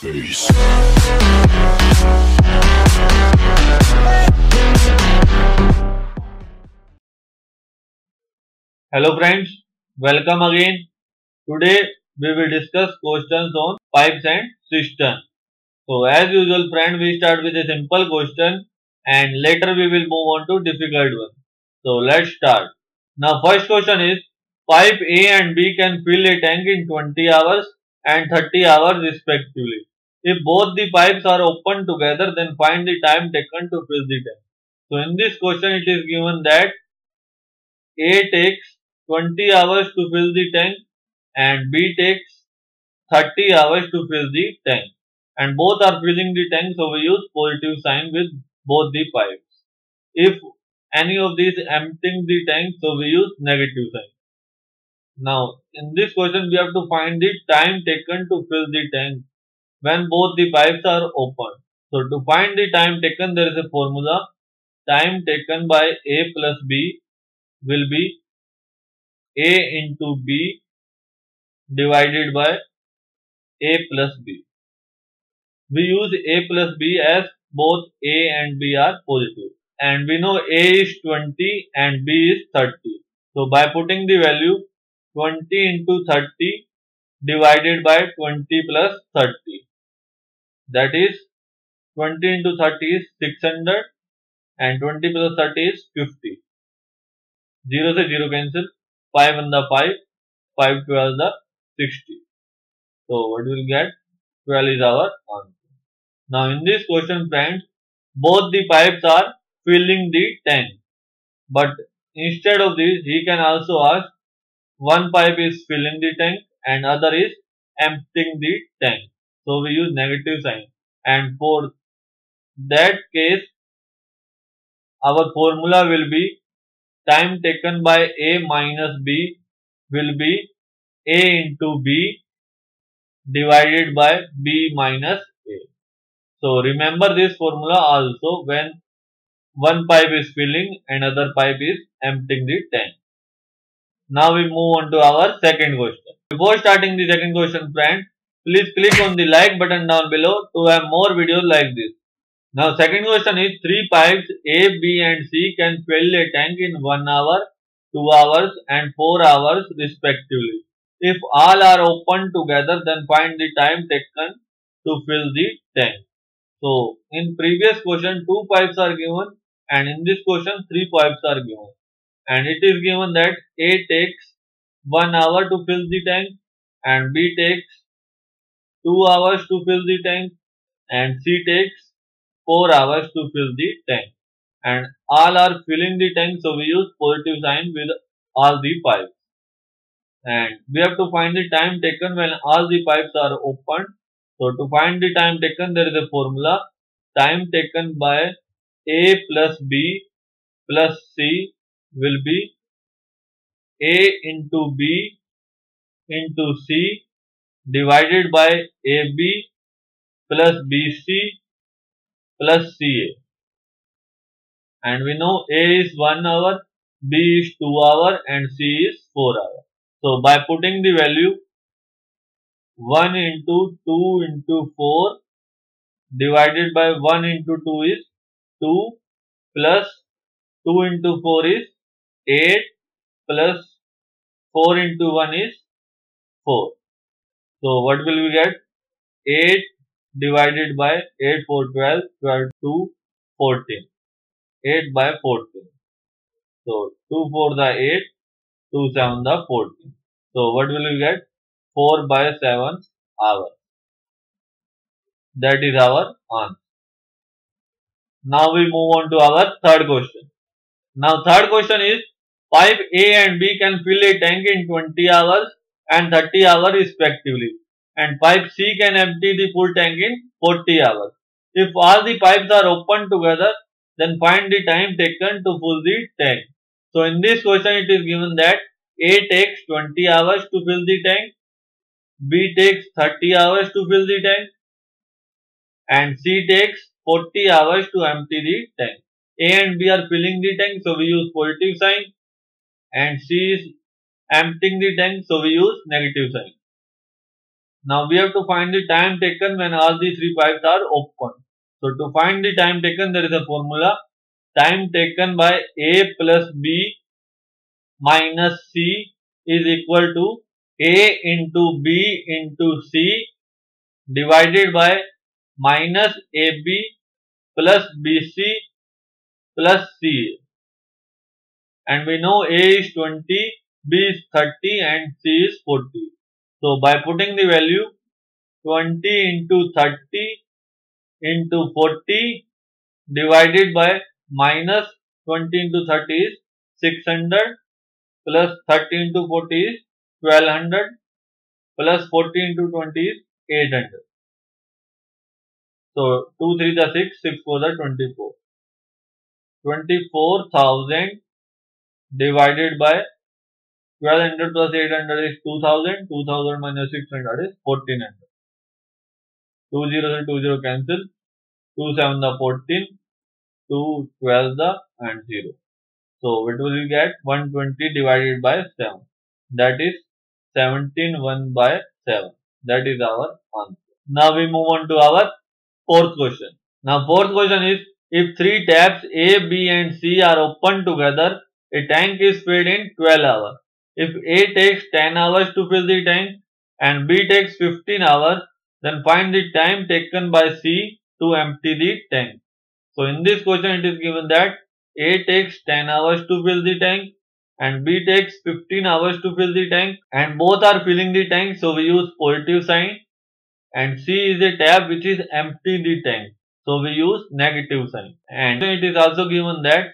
face. Hello friends, welcome again. Today we will discuss questions on pipes and cisterns. So as usual friend we start with a simple question and later we will move on to difficult one. So let's start. Now first question is pipe A and B can fill a tank in 20 hours and 30 hours respectively. If both the pipes are open together then find the time taken to fill the tank. So in this question it is given that A takes 20 hours to fill the tank and B takes 30 hours to fill the tank and both are filling the tank so we use positive sign with both the pipes. If any of these emptying the tank so we use negative sign. Now in this question we have to find the time taken to fill the tank when both the pipes are open. So to find the time taken there is a formula time taken by A plus B will be A into B divided by A plus B. We use A plus B as both A and B are positive and we know A is 20 and B is 30. So by putting the value 20 into 30 divided by 20 plus 30 that is 20 into 30 is 600 and 20 plus 30 is 50. 0 से 0 cancel 5 on the 5 5 12 the 60 so what we will get? 12 is our answer. Now in this question friends both the pipes are filling the tank. But instead of this he can also ask one pipe is filling the tank and other is emptying the tank so we use negative sign and for that case our formula will be time taken by A minus B will be A into B divided by B minus A. So remember this formula also when one pipe is filling and other pipe is emptying the tank. Now we move on to our second question. Before starting the second question friend, please click on the like button down below to have more videos like this. Now second question is three pipes A, B and C can fill a tank in 1 hour, 2 hours and 4 hours respectively. If all are open together then find the time taken to fill the tank. So in previous question two pipes are given and in this question three pipes are given and it is given that A takes 1 hour to fill the tank and B takes 2 hours to fill the tank and C takes 4 hours to fill the tank. And all are filling the tank so we use positive sign with all the pipes. And we have to find the time taken when all the pipes are open. So to find the time taken there is a formula. Time taken by A plus B plus C will be A into B into C divided by AB plus BC plus CA. And we know A is 1 hour, B is 2 hour and C is 4 hour. So by putting the value 1 into 2 into 4 divided by 1 into 2 is 2 plus 2 into 4 is 8 plus 4 into 1 is 4. So what will we get? 8 divided by 8 4 12 12 2 14 8 by 14 so 2 4 the 8 2 7 the 14 so what will we get 4 by 7 hour. that is our answer now we move on to our third question now third question is pipe A and B can fill a tank in 20 hours and 30 hours respectively and pipe C can empty the full tank in 40 hours. If all the pipes are open together, then find the time taken to fill the tank. So in this question it is given that A takes 20 hours to fill the tank, B takes 30 hours to fill the tank and C takes 40 hours to empty the tank. A and B are filling the tank so we use positive sign and C is emptying the tank so we use negative sign. Now we have to find the time taken when all the three pipes are open. So to find the time taken there is a formula time taken by A plus B minus C is equal to A into B into C divided by minus AB plus BC plus C. And we know A is 20, B is 30 and C is 40. So by putting the value 20 into 30 into 40 divided by minus 20 into 30 is 600 plus 30 into 40 is 1200 plus 40 into 20 is 800. So 2 3 the 6, 6 4 the 24. 24,000 divided by 1200 plus 800 is 2000, 2000 minus 600 is 1400. 2 0 2 0 cancel, 2 7 the 14, 2 12 the and 0. So what will get? 120 divided by 7. That is 17 1 by 7. That is our answer. Now we move on to our fourth question. Now fourth question is if three taps A, B and C are open together, a tank is filled in 12 hours. If A takes 10 hours to fill the tank and B takes 15 hours, then find the time taken by C to empty the tank. So in this question it is given that A takes 10 hours to fill the tank and B takes 15 hours to fill the tank and both are filling the tank so we use positive sign and C is a tap which is empty the tank so we use negative sign and it is also given that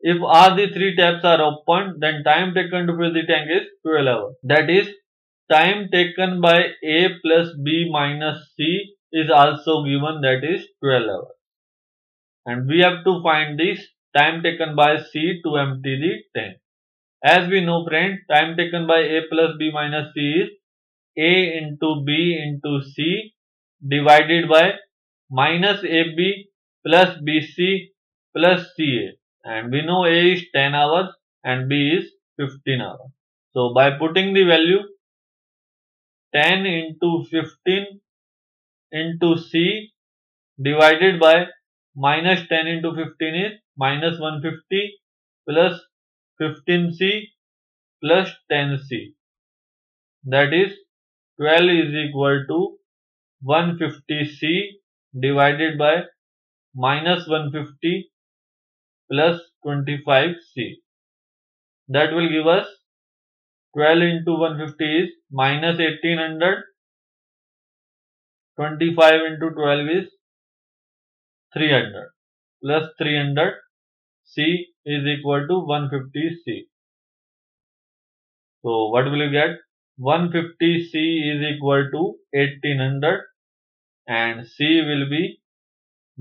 if all the three taps are open then time taken to fill the tank is 12 hours. That is time taken by A plus B minus C is also given that is 12 hours. And we have to find this time taken by C to empty the tank. As we know friend, time taken by A plus B minus C is A into B into C divided by minus AB plus BC plus CA and we know A is 10 hours and B is 15 hours. So by putting the value 10 into 15 into C divided by minus 10 into 15 is minus 150 plus 15c plus 10c that is 12 is equal to 150c divided by minus 150 plus 25c that will give us 12 into 150 is minus 1800 25 into 12 is 300 plus 300 C is equal to 150 C. So what will you get? 150 C is equal to 1800 and C will be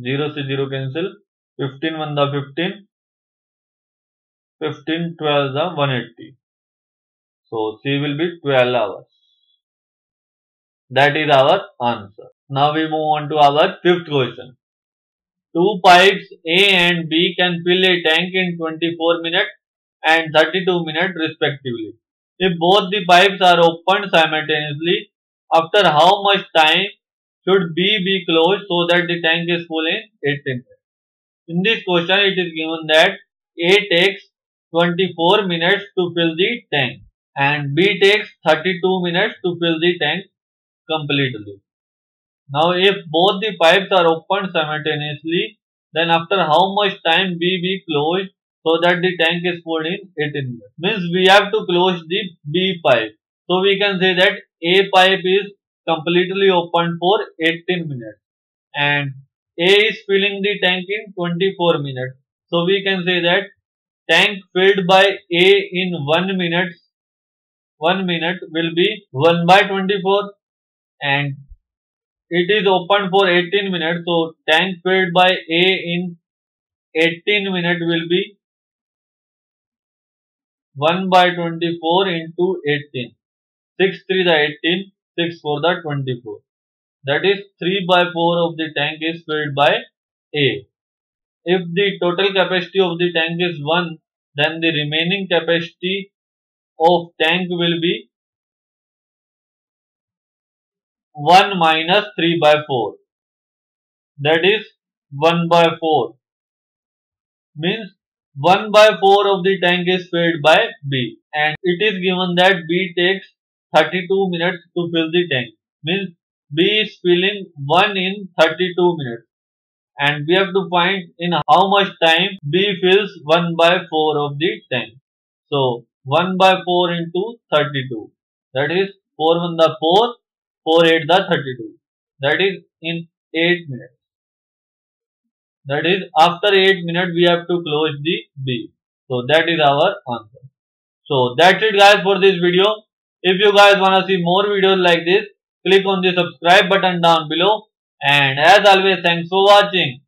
0 to 0 cancel 15 1 the 15 15 12 the 180 so C will be 12 hours that is our answer now we move on to our fifth question Two pipes A and B can fill a tank in 24 minutes and 32 minutes respectively. If both the pipes are opened simultaneously, after how much time should B be closed so that the tank is full in 18 minutes? In this question, it is given that A takes 24 minutes to fill the tank and B takes 32 minutes to fill the tank completely. Now if both the pipes are opened simultaneously, then after how much time B be closed so that the tank is full in 18 minutes. Means we have to close the B pipe. So we can say that A pipe is completely open for 18 minutes and A is filling the tank in 24 minutes. So we can say that tank filled by A in 1 minute 1 minute will be 1 by 24 and it is open for 18 minutes. So tank filled by A in 18 minutes will be 1 by 24 into 18. 6 3 the 18, 6 4 the 24. That is 3 by 4 of the tank is filled by A. If the total capacity of the tank is 1, then the remaining capacity of tank will be 1 minus 3 by 4. That is 1 by 4. Means 1 by 4 of the tank is filled by B and it is given that B takes 32 minutes to fill the tank. Means B is filling 1 in 32 minutes and we have to find in how much time B fills 1 by 4 of the tank. So 1 by 4 into 32 that is 4 1 the 4, 4 8 the 32 that is in 8 minutes. That is after 8 minutes we have to close the B. So that is our answer. So that's it guys for this video. If you guys wanna see more videos like this, click on the subscribe button down below and as always thanks for watching.